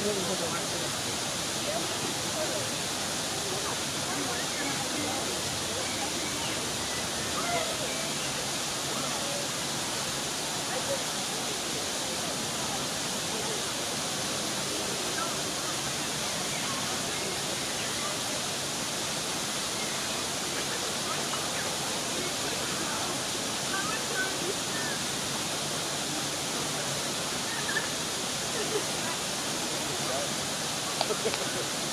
Thank you. ハハハハ。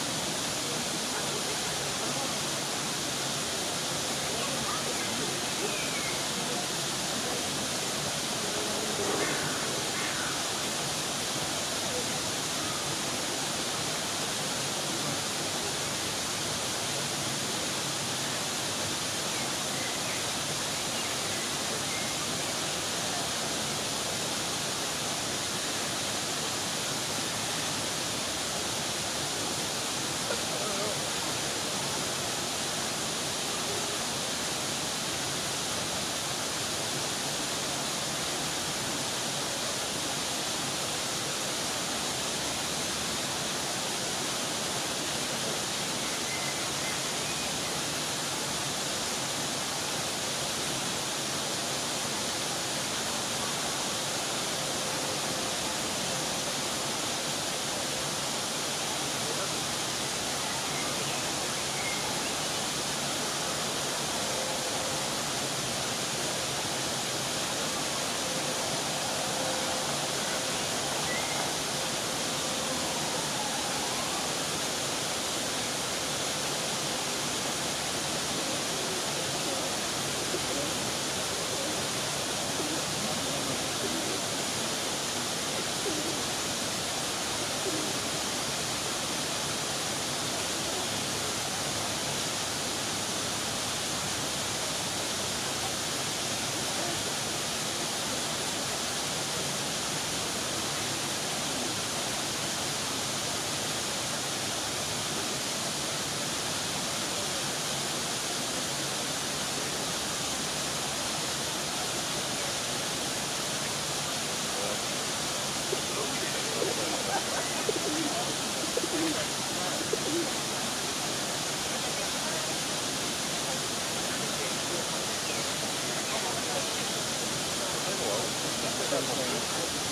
ったと思います。